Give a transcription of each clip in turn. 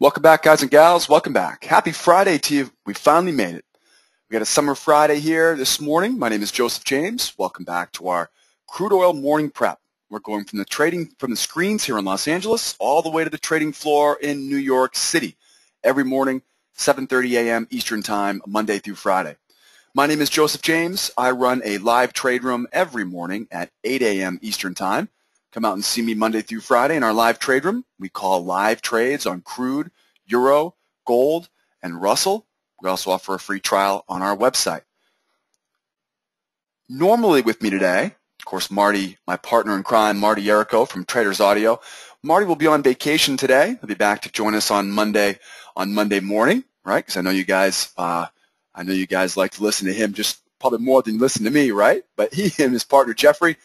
Welcome back, guys and gals. Welcome back. Happy Friday to you. We finally made it. We got a summer Friday here this morning. My name is Joseph James. Welcome back to our crude oil morning prep. We're going from the trading from the screens here in Los Angeles all the way to the trading floor in New York City every morning, 7:30 a.m. Eastern Time, Monday through Friday. My name is Joseph James. I run a live trade room every morning at 8 a.m. Eastern Time. Come out and see me Monday through Friday in our live trade room. We call live trades on crude, euro, gold, and Russell. We also offer a free trial on our website. Normally with me today, of course, Marty, my partner in crime, Marty Yerrico from Traders Audio. Marty will be on vacation today. He'll be back to join us on Monday on Monday morning, right? Because I know you guys, uh, I know you guys like to listen to him just probably more than listen to me, right? But he and his partner Jeffrey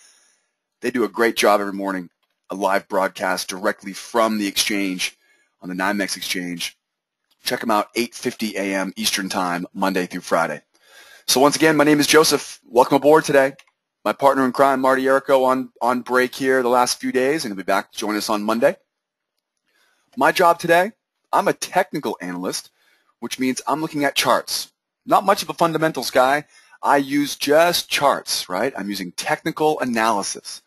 they do a great job every morning, a live broadcast directly from the exchange on the NYMEX exchange. Check them out, 8.50 a.m. Eastern Time, Monday through Friday. So once again, my name is Joseph. Welcome aboard today. My partner in crime, Marty Yerrico, on, on break here the last few days, and he'll be back to join us on Monday. My job today, I'm a technical analyst, which means I'm looking at charts. Not much of a fundamentals guy. I use just charts, right? I'm using technical analysis.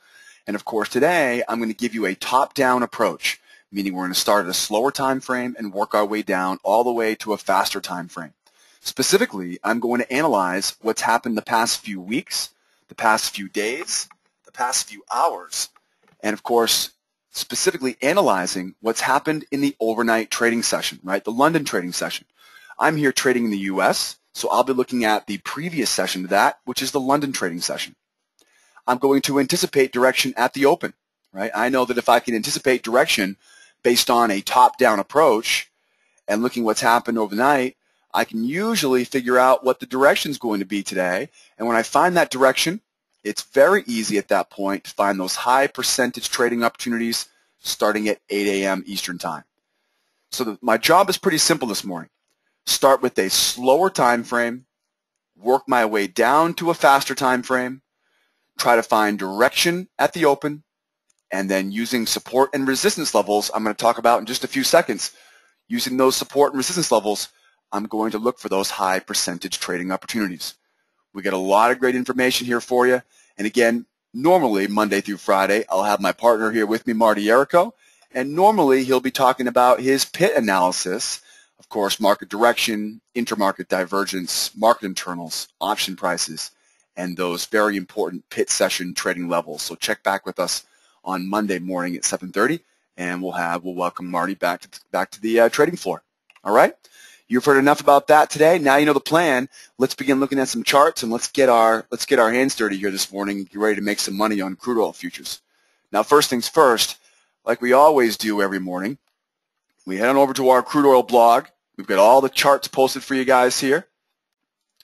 And of course, today I'm going to give you a top-down approach, meaning we're going to start at a slower time frame and work our way down all the way to a faster time frame. Specifically, I'm going to analyze what's happened the past few weeks, the past few days, the past few hours, and of course, specifically analyzing what's happened in the overnight trading session, right? The London trading session. I'm here trading in the U.S., so I'll be looking at the previous session to that, which is the London trading session. I'm going to anticipate direction at the open, right? I know that if I can anticipate direction based on a top-down approach and looking what's happened overnight, I can usually figure out what the direction is going to be today. And when I find that direction, it's very easy at that point to find those high percentage trading opportunities starting at 8 a.m. Eastern Time. So the, my job is pretty simple this morning. Start with a slower time frame, work my way down to a faster time frame, try to find direction at the open, and then using support and resistance levels, I'm going to talk about in just a few seconds, using those support and resistance levels, I'm going to look for those high percentage trading opportunities. We get a lot of great information here for you. And again, normally Monday through Friday, I'll have my partner here with me, Marty Yerrico, and normally he'll be talking about his pit analysis, of course, market direction, intermarket divergence, market internals, option prices, and those very important pit session trading levels. So check back with us on Monday morning at 7:30, and we'll have we'll welcome Marty back to back to the uh, trading floor. All right. You've heard enough about that today. Now you know the plan. Let's begin looking at some charts and let's get our let's get our hands dirty here this morning. Get ready to make some money on crude oil futures. Now, first things first, like we always do every morning, we head on over to our crude oil blog. We've got all the charts posted for you guys here,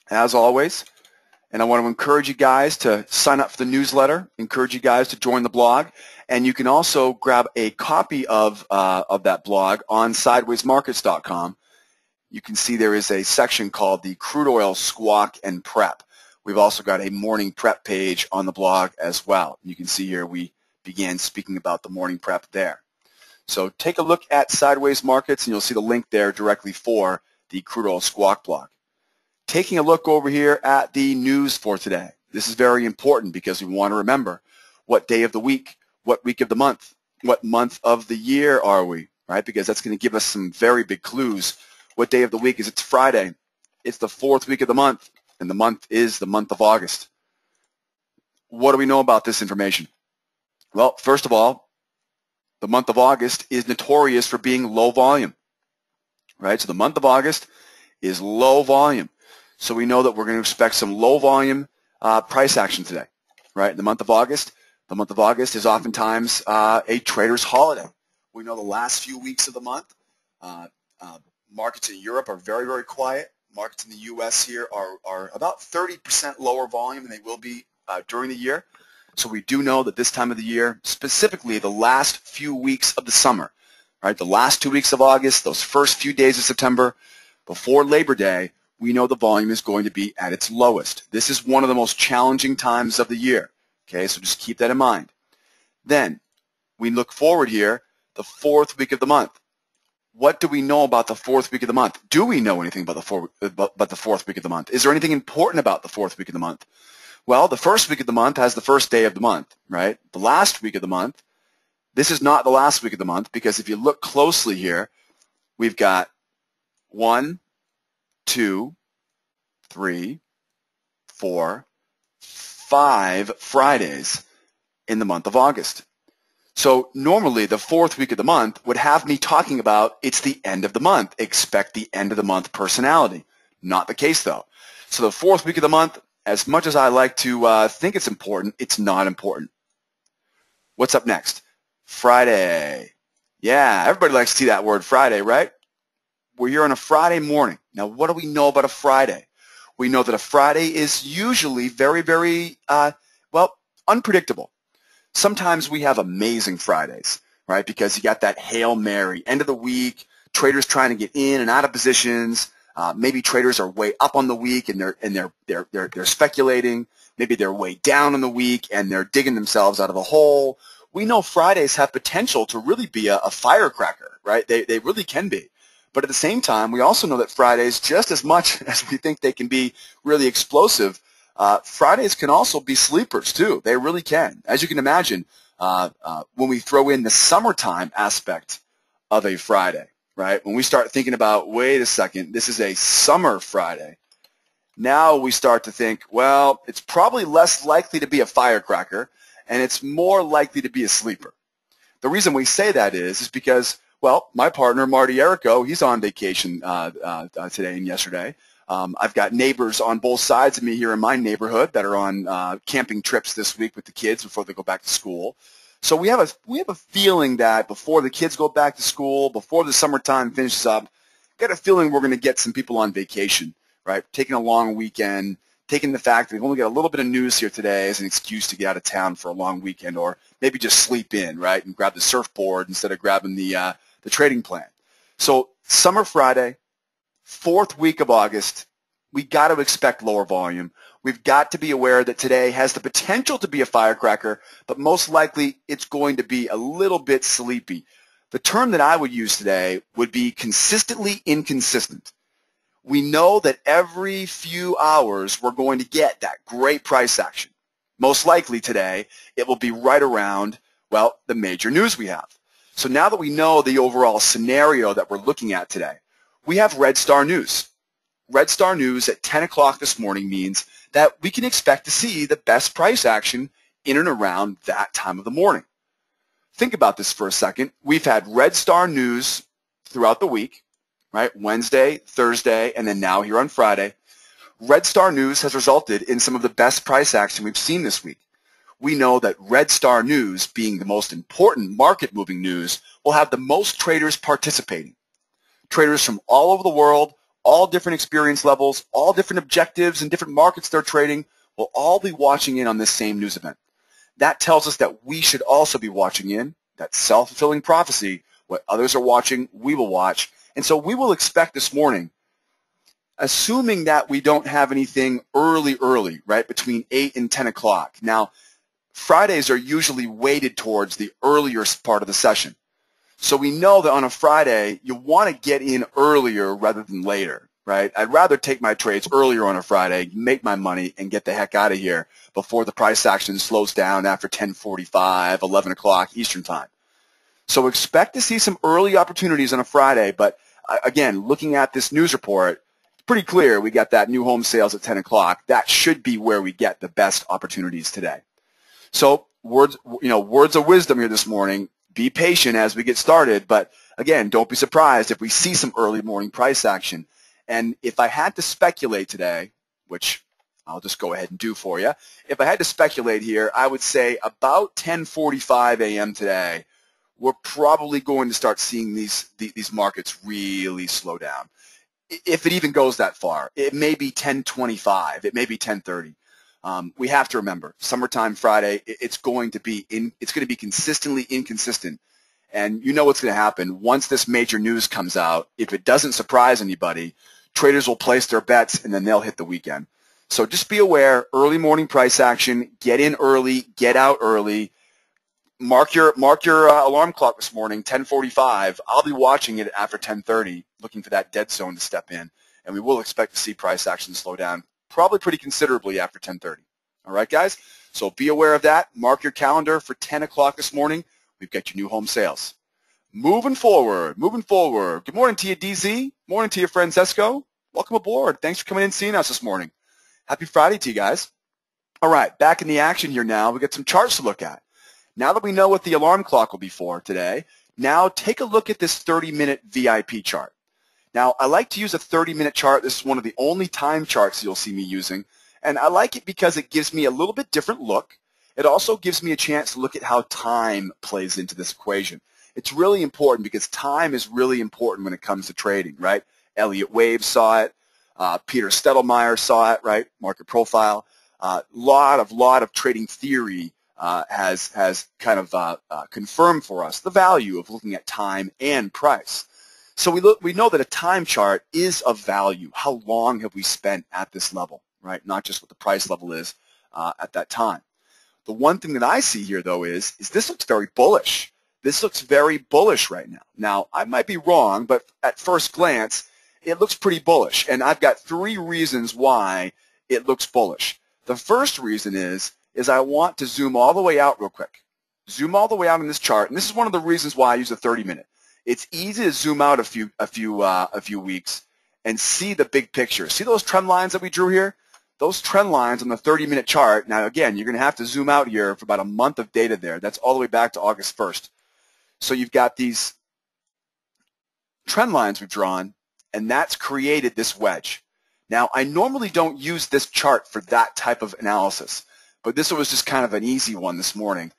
as always. And I want to encourage you guys to sign up for the newsletter, encourage you guys to join the blog. And you can also grab a copy of, uh, of that blog on sidewaysmarkets.com. You can see there is a section called the crude oil squawk and prep. We've also got a morning prep page on the blog as well. You can see here we began speaking about the morning prep there. So take a look at Sideways Markets and you'll see the link there directly for the crude oil squawk blog taking a look over here at the news for today. This is very important because we want to remember what day of the week, what week of the month, what month of the year are we, right? Because that's going to give us some very big clues. What day of the week is it's Friday. It's the fourth week of the month, and the month is the month of August. What do we know about this information? Well, first of all, the month of August is notorious for being low volume, right? So the month of August is low volume. So we know that we're going to expect some low volume uh, price action today, right? The month of August, the month of August is oftentimes uh, a trader's holiday. We know the last few weeks of the month, uh, uh markets in Europe are very, very quiet. Markets in the U.S. here are, are about 30% lower volume than they will be uh, during the year. So we do know that this time of the year, specifically the last few weeks of the summer, right, the last two weeks of August, those first few days of September, before Labor Day, we know the volume is going to be at its lowest. This is one of the most challenging times of the year. Okay, so just keep that in mind. Then we look forward here, the fourth week of the month. what do we know about the fourth week of the month? Do we know anything about the, four, about the fourth week of the month? Is there anything important about the fourth week of the month? Well, the first week of the month has the first day of the month, right? The last week of the month, this is not the last week of the month because if you look closely here, we've got one, two, three, four, five Fridays in the month of August. So normally the fourth week of the month would have me talking about it's the end of the month. Expect the end of the month personality. Not the case though. So the fourth week of the month, as much as I like to uh, think it's important, it's not important. What's up next? Friday. Yeah, everybody likes to see that word Friday, right? We're here on a Friday morning. Now, what do we know about a Friday? We know that a Friday is usually very, very, uh, well, unpredictable. Sometimes we have amazing Fridays, right? Because you got that Hail Mary, end of the week, traders trying to get in and out of positions. Uh, maybe traders are way up on the week and they're and they're they're they're they're speculating. Maybe they're way down on the week and they're digging themselves out of a hole. We know Fridays have potential to really be a, a firecracker, right? They they really can be. But at the same time, we also know that Fridays, just as much as we think they can be really explosive, uh, Fridays can also be sleepers too. They really can. As you can imagine, uh, uh, when we throw in the summertime aspect of a Friday, right? When we start thinking about, wait a second, this is a summer Friday. Now we start to think, well, it's probably less likely to be a firecracker and it's more likely to be a sleeper. The reason we say that is, is because, well, my partner, Marty Errico, he's on vacation uh, uh, uh, today and yesterday. Um, I've got neighbors on both sides of me here in my neighborhood that are on uh, camping trips this week with the kids before they go back to school. So we have a we have a feeling that before the kids go back to school, before the summertime finishes up, got a feeling we're going to get some people on vacation, right? Taking a long weekend, taking the fact that we've only got a little bit of news here today as an excuse to get out of town for a long weekend, or maybe just sleep in, right, and grab the surfboard instead of grabbing the uh, the trading plan. So summer Friday, fourth week of August, we got to expect lower volume. We've got to be aware that today has the potential to be a firecracker, but most likely it's going to be a little bit sleepy. The term that I would use today would be consistently inconsistent. We know that every few hours we're going to get that great price action. Most likely today it will be right around, well, the major news we have. So now that we know the overall scenario that we're looking at today, we have Red Star News. Red Star News at 10 o'clock this morning means that we can expect to see the best price action in and around that time of the morning. Think about this for a second. We've had Red Star News throughout the week, right? Wednesday, Thursday, and then now here on Friday. Red Star News has resulted in some of the best price action we've seen this week. We know that Red Star News, being the most important market-moving news, will have the most traders participating traders from all over the world, all different experience levels, all different objectives and different markets they're trading will all be watching in on this same news event. That tells us that we should also be watching in, that self-fulfilling prophecy, what others are watching, we will watch. And so we will expect this morning, assuming that we don't have anything early, early, right, between 8 and 10 o'clock. Now, Fridays are usually weighted towards the earlier part of the session. So we know that on a Friday, you want to get in earlier rather than later, right? I'd rather take my trades earlier on a Friday, make my money, and get the heck out of here before the price action slows down after 1045, 11 o'clock Eastern time. So expect to see some early opportunities on a Friday, but uh, again, looking at this news report, it's pretty clear we got that new home sales at 10 o'clock. That should be where we get the best opportunities today. So words, you know, words of wisdom here this morning be patient as we get started. But again, don't be surprised if we see some early morning price action. And if I had to speculate today, which I'll just go ahead and do for you, if I had to speculate here, I would say about 10:45 a.m. today, we're probably going to start seeing these these markets really slow down. If it even goes that far, it may be 10:25, it may be 10:30. Um, we have to remember, summertime Friday, it's going to be in, it's going to be consistently inconsistent. And you know what's going to happen once this major news comes out. If it doesn't surprise anybody, traders will place their bets and then they'll hit the weekend. So just be aware, early morning price action, get in early, get out early. mark your mark your uh, alarm clock this morning, 10:45. I'll be watching it after 10:30, looking for that dead zone to step in, and we will expect to see price action slow down, probably pretty considerably after 10:30. All right, guys. So be aware of that. Mark your calendar for 10 o'clock this morning. We've got your new home sales. Moving forward, moving forward. Good morning to you, DZ. Morning to you, Francesco. Welcome aboard. Thanks for coming in and seeing us this morning. Happy Friday to you guys. All right, back in the action here now. We got some charts to look at. Now that we know what the alarm clock will be for today, now take a look at this 30-minute VIP chart. Now, I like to use a 30-minute chart. This is one of the only time charts you'll see me using. And I like it because it gives me a little bit different look. It also gives me a chance to look at how time plays into this equation. It's really important because time is really important when it comes to trading, right? Elliott Wave saw it. Uh, Peter Steidlmayer saw it, right? Market profile. A uh, lot of lot of trading theory uh, has has kind of uh, uh, confirmed for us the value of looking at time and price. So we look, we know that a time chart is of value. How long have we spent at this level, right? Not just what the price level is uh, at that time. The one thing that I see here, though, is is this looks very bullish. This looks very bullish right now. Now, I might be wrong, but at first glance, it looks pretty bullish. And I've got three reasons why it looks bullish. The first reason is, is I want to zoom all the way out real quick. Zoom all the way out in this chart. And this is one of the reasons why I use a 30 minute. It's easy to zoom out a few, a few, uh, a few weeks and see the big picture. See those trend lines that we drew here? Those trend lines on the 30 minute chart. Now again, you're going to have to zoom out here for about a month of data there. That's all the way back to August 1st. So you've got these trend lines we've drawn, and that's created this wedge. Now, I normally don't use this chart for that type of analysis, but this was just kind of an easy one this morning.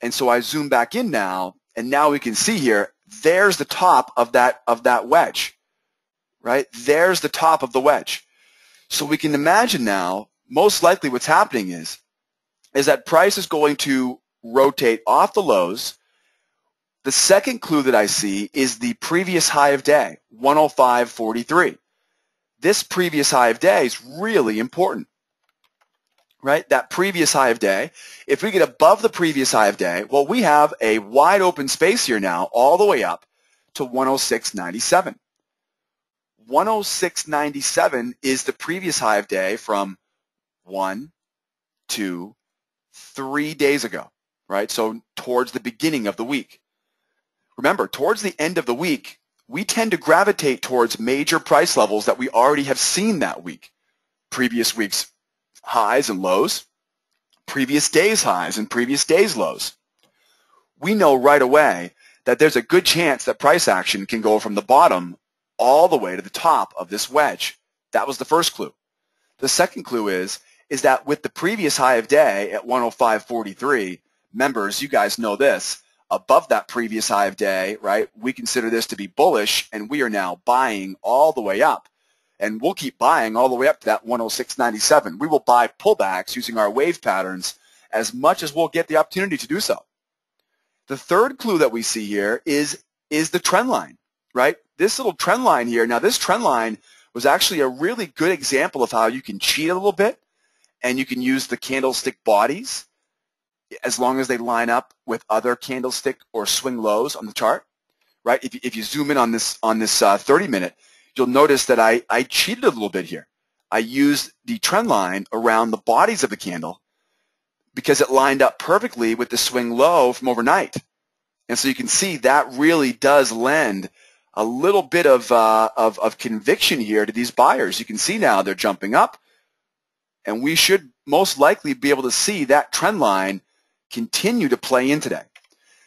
And so I zoom back in now, and now we can see here, there's the top of that, of that wedge, right? There's the top of the wedge. So we can imagine now, most likely what's happening is, is that price is going to rotate off the lows, the second clue that I see is the previous high of day, 105.43. This previous high of day is really important, right? That previous high of day. If we get above the previous high of day, well, we have a wide open space here now all the way up to 106.97. 106.97 is the previous high of day from one, two, three days ago, right? So towards the beginning of the week. Remember, towards the end of the week, we tend to gravitate towards major price levels that we already have seen that week. Previous week's highs and lows, previous day's highs and previous day's lows. We know right away that there's a good chance that price action can go from the bottom all the way to the top of this wedge. That was the first clue. The second clue is, is that with the previous high of day at 105.43, members, you guys know this, above that previous high of day, right, we consider this to be bullish, and we are now buying all the way up. And we'll keep buying all the way up to that 106.97. We will buy pullbacks using our wave patterns as much as we'll get the opportunity to do so. The third clue that we see here is, is the trend line, right? This little trend line here, now this trend line was actually a really good example of how you can cheat a little bit and you can use the candlestick bodies as long as they line up with other candlestick or swing lows on the chart, right? If you, if you zoom in on this on this uh, 30 minute, you'll notice that I, I cheated a little bit here. I used the trend line around the bodies of the candle because it lined up perfectly with the swing low from overnight. And so you can see that really does lend a little bit of, uh, of, of conviction here to these buyers. You can see now they're jumping up, and we should most likely be able to see that trend line continue to play in today.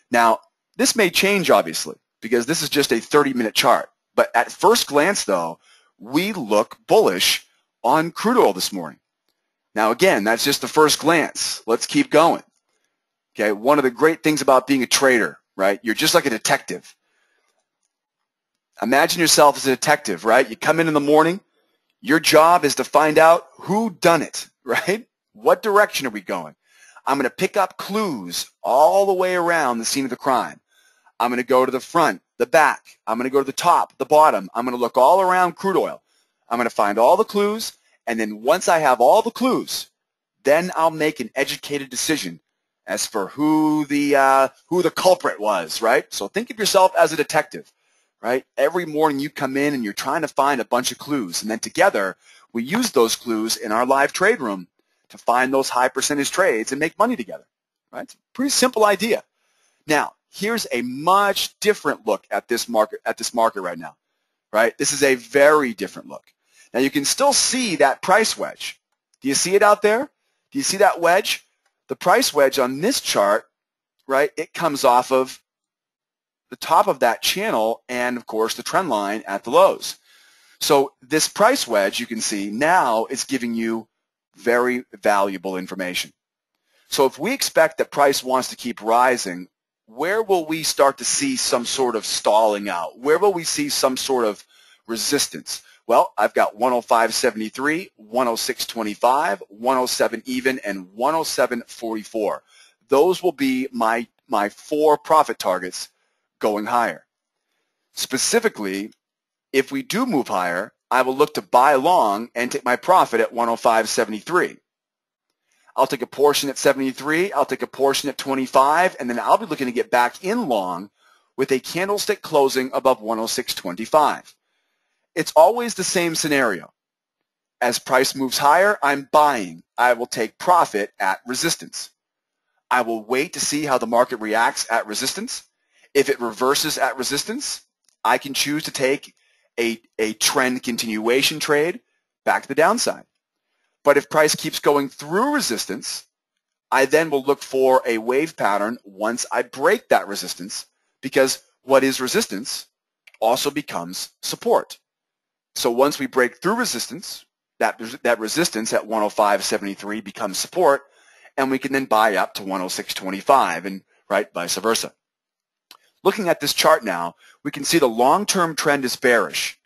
Now, this may change, obviously, because this is just a 30-minute chart. But at first glance, though, we look bullish on crude oil this morning. Now, again, that's just the first glance. Let's keep going. Okay, one of the great things about being a trader, right? You're just like a detective. Imagine yourself as a detective, right? You come in in the morning. Your job is to find out who done it, right? What direction are we going? I'm going to pick up clues all the way around the scene of the crime. I'm going to go to the front, the back. I'm going to go to the top, the bottom. I'm going to look all around crude oil. I'm going to find all the clues, and then once I have all the clues, then I'll make an educated decision as for who the uh, who the culprit was, right? So think of yourself as a detective, right? Every morning you come in and you're trying to find a bunch of clues, and then together we use those clues in our live trade room to find those high percentage trades and make money together, right? It's a pretty simple idea. Now, here's a much different look at this market at this market right now, right? This is a very different look. Now you can still see that price wedge. Do you see it out there? Do you see that wedge? The price wedge on this chart, right, it comes off of the top of that channel and, of course, the trend line at the lows. So this price wedge, you can see now is giving you very valuable information. So if we expect that price wants to keep rising, where will we start to see some sort of stalling out? Where will we see some sort of resistance? Well, I've got 105.73, 106.25, 107 even, and 107.44. Those will be my, my four profit targets going higher. Specifically, if we do move higher, I will look to buy long and take my profit at 105.73. I'll take a portion at 73, I'll take a portion at 25, and then I'll be looking to get back in long with a candlestick closing above 106.25. It's always the same scenario. As price moves higher, I'm buying. I will take profit at resistance. I will wait to see how the market reacts at resistance. If it reverses at resistance, I can choose to take a, a trend continuation trade back to the downside. But if price keeps going through resistance, I then will look for a wave pattern once I break that resistance because what is resistance also becomes support. So once we break through resistance, that, that resistance at 105.73 becomes support, and we can then buy up to 106.25 and right vice versa. Looking at this chart now, we can see the long-term trend is bearish.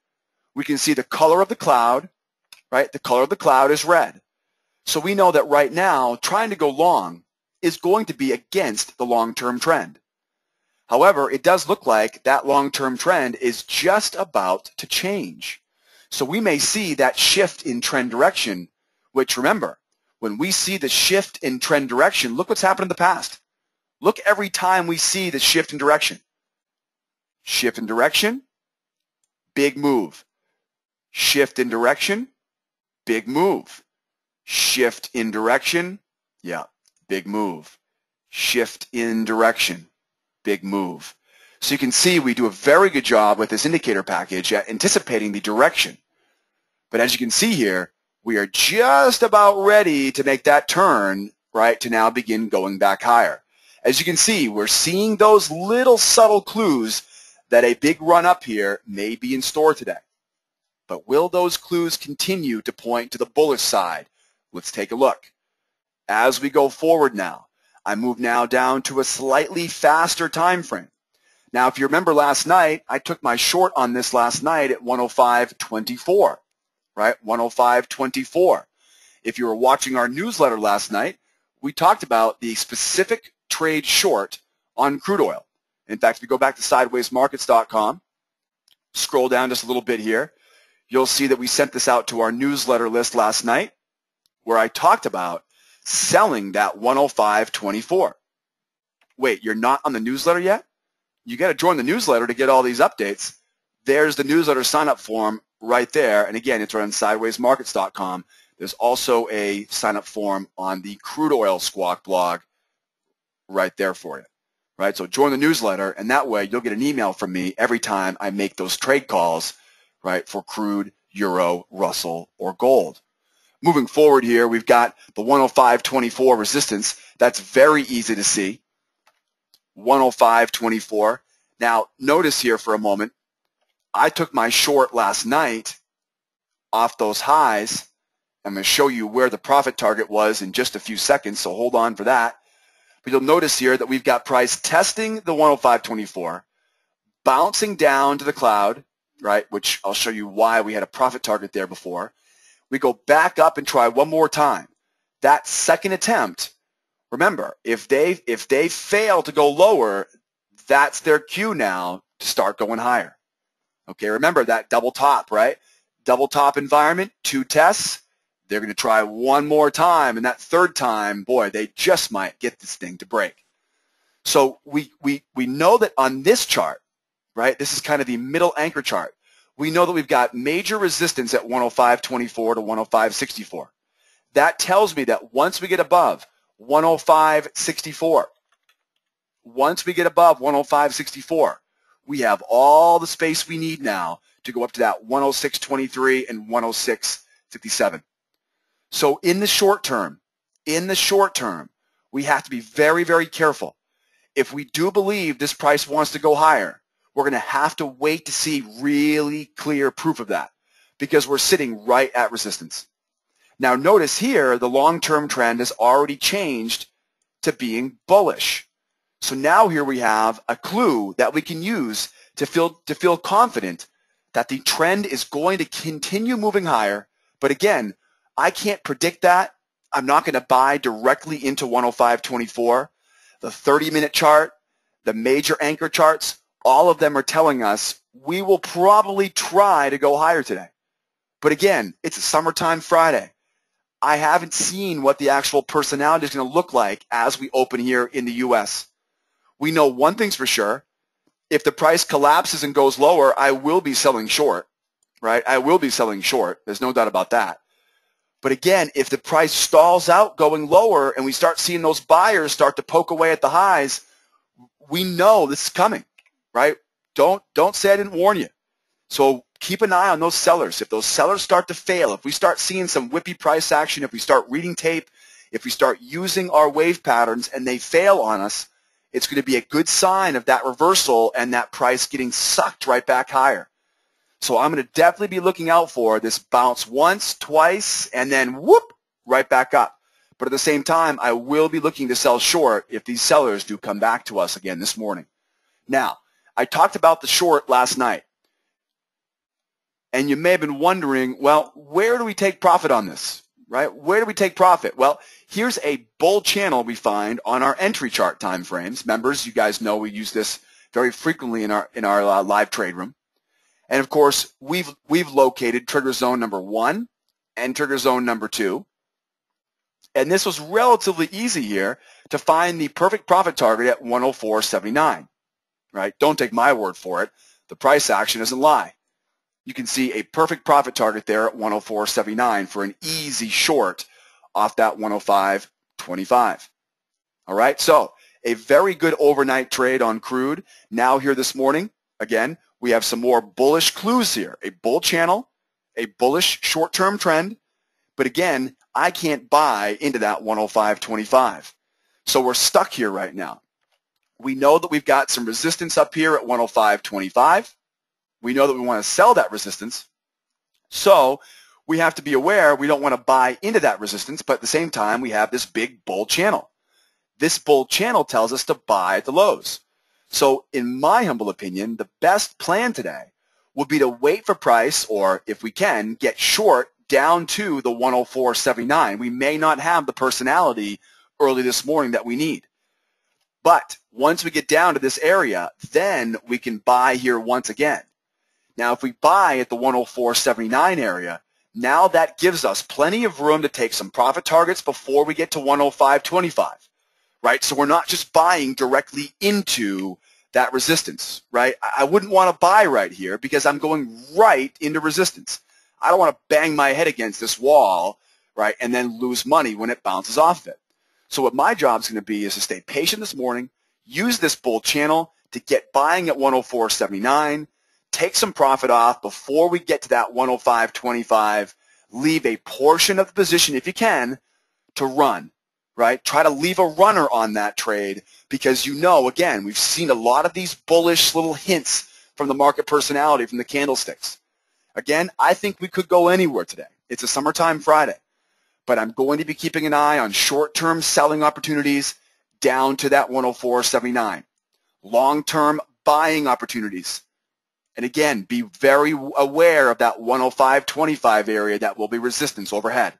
We can see the color of the cloud, right? The color of the cloud is red. So we know that right now, trying to go long is going to be against the long-term trend. However, it does look like that long-term trend is just about to change. So we may see that shift in trend direction, which remember, when we see the shift in trend direction, look what's happened in the past. Look every time we see the shift in direction. Shift in direction, big move. Shift in direction, big move. Shift in direction, yeah, big move. Shift in direction, big move. So you can see we do a very good job with this indicator package at anticipating the direction. But as you can see here, we are just about ready to make that turn, right, to now begin going back higher. As you can see, we're seeing those little subtle clues that a big run up here may be in store today. But will those clues continue to point to the bullish side? Let's take a look. As we go forward now, I move now down to a slightly faster time frame. Now, if you remember last night, I took my short on this last night at 105.24 right? 105.24. If you were watching our newsletter last night, we talked about the specific trade short on crude oil. In fact, if you go back to sidewaysmarkets.com, scroll down just a little bit here, you'll see that we sent this out to our newsletter list last night where I talked about selling that 105.24. Wait, you're not on the newsletter yet? You got to join the newsletter to get all these updates. There's the newsletter sign up form right there. And again, it's on sidewaysmarkets.com. There's also a sign-up form on the crude oil squawk blog right there for you. Right? So join the newsletter, and that way you'll get an email from me every time I make those trade calls, right, for crude, euro, Russell, or gold. Moving forward here, we've got the 105.24 resistance. That's very easy to see. 105.24. Now, notice here for a moment, I took my short last night off those highs. I'm going to show you where the profit target was in just a few seconds, so hold on for that. But you'll notice here that we've got price testing the 105.24, bouncing down to the cloud, right, which I'll show you why we had a profit target there before. We go back up and try one more time. That second attempt, remember, if they, if they fail to go lower, that's their cue now to start going higher. Okay, remember that double top, right? Double top environment, two tests. they're going to try one more time, and that third time, boy, they just might get this thing to break. So we, we, we know that on this chart, right, this is kind of the middle anchor chart, we know that we've got major resistance at 105.24 to 105.64. That tells me that once we get above 105.64, once we get above 105.64, we have all the space we need now to go up to that 106.23 and 106.57. So in the short term, in the short term, we have to be very, very careful. If we do believe this price wants to go higher, we're going to have to wait to see really clear proof of that because we're sitting right at resistance. Now notice here, the long-term trend has already changed to being bullish. So now here we have a clue that we can use to feel, to feel confident that the trend is going to continue moving higher. But again, I can't predict that. I'm not going to buy directly into 105.24. The 30-minute chart, the major anchor charts, all of them are telling us we will probably try to go higher today. But again, it's a summertime Friday. I haven't seen what the actual personality is going to look like as we open here in the U.S. We know one thing's for sure. If the price collapses and goes lower, I will be selling short, right? I will be selling short. There's no doubt about that. But again, if the price stalls out going lower and we start seeing those buyers start to poke away at the highs, we know this is coming, right? Don't, don't say I didn't warn you. So keep an eye on those sellers. If those sellers start to fail, if we start seeing some whippy price action, if we start reading tape, if we start using our wave patterns and they fail on us, it's going to be a good sign of that reversal and that price getting sucked right back higher. So I'm going to definitely be looking out for this bounce once, twice, and then whoop, right back up. But at the same time, I will be looking to sell short if these sellers do come back to us again this morning. Now, I talked about the short last night. And you may have been wondering, well, where do we take profit on this? Right? Where do we take profit? Well, here's a bull channel we find on our entry chart time frames. Members, you guys know we use this very frequently in our in our uh, live trade room. And of course, we've we've located trigger zone number 1 and trigger zone number 2. And this was relatively easy here to find the perfect profit target at 104.79. Right? Don't take my word for it. The price action doesn't lie you can see a perfect profit target there at 104.79 for an easy short off that 105.25. All right, so a very good overnight trade on crude. Now here this morning, again, we have some more bullish clues here. A bull channel, a bullish short-term trend, but again, I can't buy into that 105.25. So we're stuck here right now. We know that we've got some resistance up here at 105.25 we know that we want to sell that resistance. So we have to be aware we don't want to buy into that resistance, but at the same time, we have this big bull channel. This bull channel tells us to buy at the lows. So in my humble opinion, the best plan today would be to wait for price or if we can, get short down to the 104.79. We may not have the personality early this morning that we need. But once we get down to this area, then we can buy here once again. Now, if we buy at the 104.79 area, now that gives us plenty of room to take some profit targets before we get to 105.25, right? So we're not just buying directly into that resistance, right? I wouldn't want to buy right here because I'm going right into resistance. I don't want to bang my head against this wall, right, and then lose money when it bounces off of it. So what my job is going to be is to stay patient this morning, use this bull channel to get buying at 104.79, take some profit off before we get to that 105.25. Leave a portion of the position, if you can, to run, right? Try to leave a runner on that trade because you know, again, we've seen a lot of these bullish little hints from the market personality, from the candlesticks. Again, I think we could go anywhere today. It's a summertime Friday. But I'm going to be keeping an eye on short-term selling opportunities down to that 104.79. Long-term buying opportunities and again, be very aware of that 105.25 area that will be resistance overhead.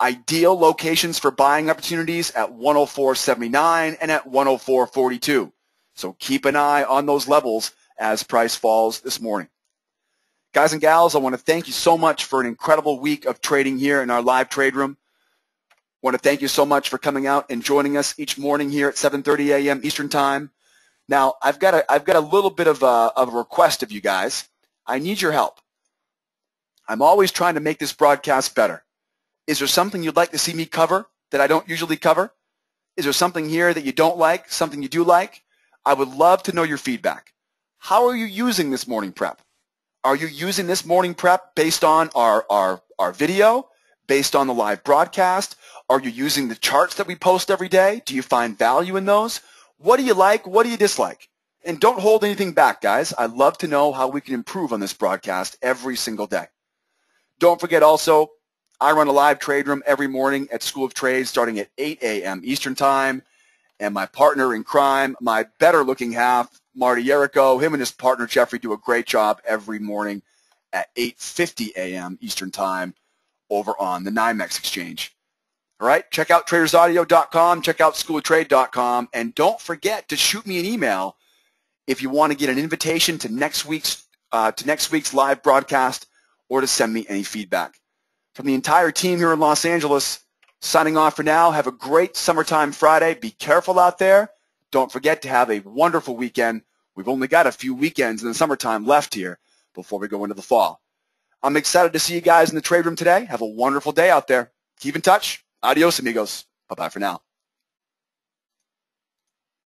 Ideal locations for buying opportunities at 104.79 and at 104.42. So keep an eye on those levels as price falls this morning. Guys and gals, I want to thank you so much for an incredible week of trading here in our live trade room. I want to thank you so much for coming out and joining us each morning here at 7.30 a.m. Eastern Time. Now, I've got, a, I've got a little bit of a, of a request of you guys. I need your help. I'm always trying to make this broadcast better. Is there something you'd like to see me cover that I don't usually cover? Is there something here that you don't like, something you do like? I would love to know your feedback. How are you using this morning prep? Are you using this morning prep based on our, our, our video, based on the live broadcast? Are you using the charts that we post every day? Do you find value in those? What do you like? What do you dislike? And don't hold anything back, guys. I'd love to know how we can improve on this broadcast every single day. Don't forget also, I run a live trade room every morning at School of Trade starting at 8 a.m. Eastern Time. And my partner in crime, my better looking half, Marty Yerrico. Him and his partner Jeffrey do a great job every morning at 8:50 a.m. Eastern Time over on the NYMEX exchange. All right, check out tradersaudio.com, check out schooloftrade.com, and don't forget to shoot me an email if you want to get an invitation to next week's uh, to next week's live broadcast or to send me any feedback. From the entire team here in Los Angeles, signing off for now. Have a great summertime Friday. Be careful out there. Don't forget to have a wonderful weekend. We've only got a few weekends in the summertime left here before we go into the fall. I'm excited to see you guys in the trade room today. Have a wonderful day out there. Keep in touch. Adios, amigos. Bye-bye for now.